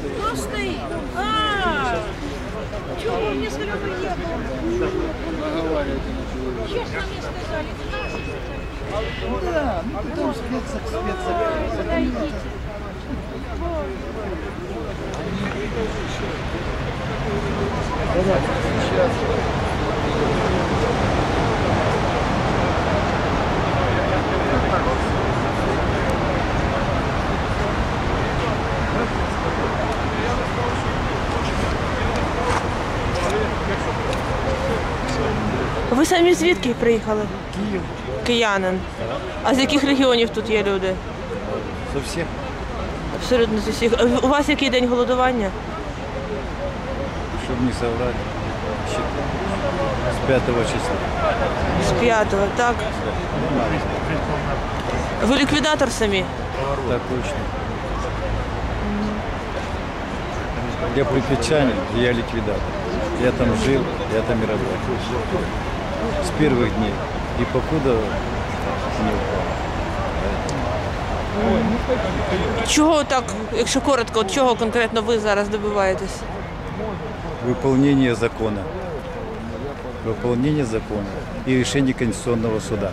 Кто стоит? А, чего мне сказали, приехал? Честно мне сказали, 12 сказали. Да, ну потом спецак, спецак. Подойдите. Ви самі звідки приїхали? Киев Киянин. А з яких регіонів тут є люди? со всех. Абсолютно з усіх. А У вас який день голодування? Чтобы не соврать. Счит- С 5 числа. З п'ятого, так? Ви ліквідатор самі? Так точно. Я припечанин, и я ликвидатор. Я там жил, я там и работал. С первых дней. И покуда не упал. Чого так, якщо коротко, от чого конкретно ви зараз добиваєтесь? Выполнение закона. Выполнение закона и решение Конституционного суда.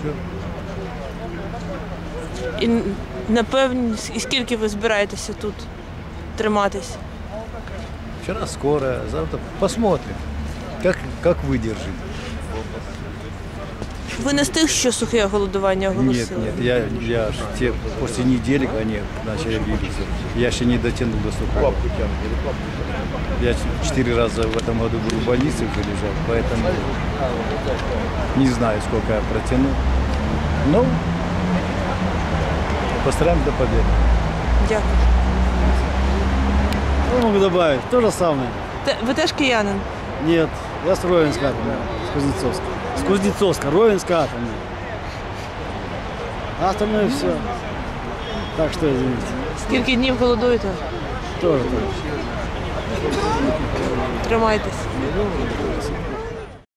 Все. І напевно, і скільки ви збираєтеся тут триматись? Вчера скоро, завтра посмотрим, как, как выдержим. Ви не з тих, що сухе голодування Нет, оголосили? нет, я, я ж те, после недели они начали двигаться. Я еще не дотянул до сухого. Я четыре раза в этом году был в больнице уже лежал, поэтому не знаю, сколько я протяну. Но постараемся до победы. Дякую. Что могу добавить? То же самое. Те- Ви теж киянин? Нет, я с Ровенска атомная, с Кузнецовска. С Кузнецовска, Ровенска атомная. А остальное все. Так что извините. Скільки днів голодуєте? Тоже так. Тримайтесь.